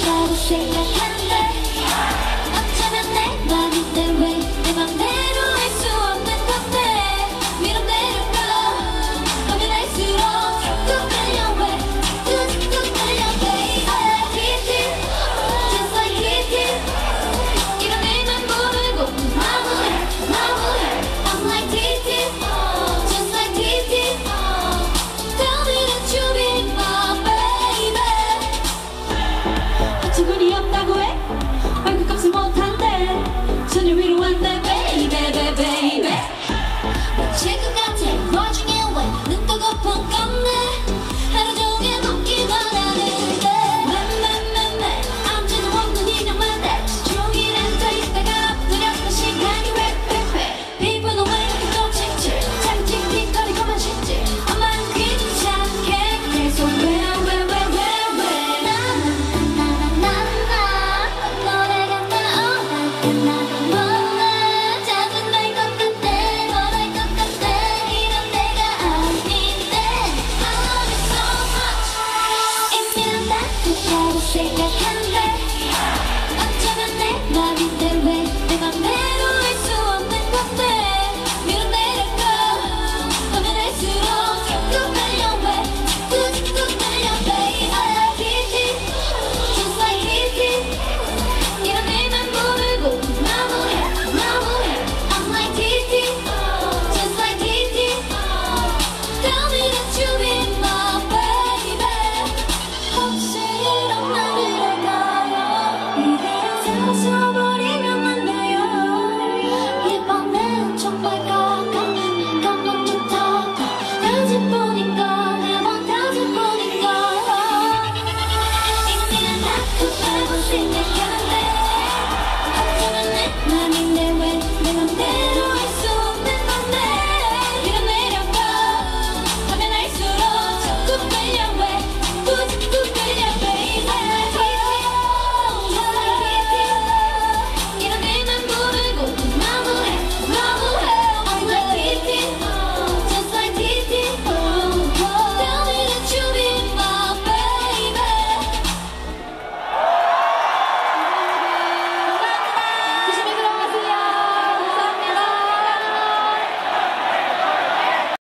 I'm not a hand.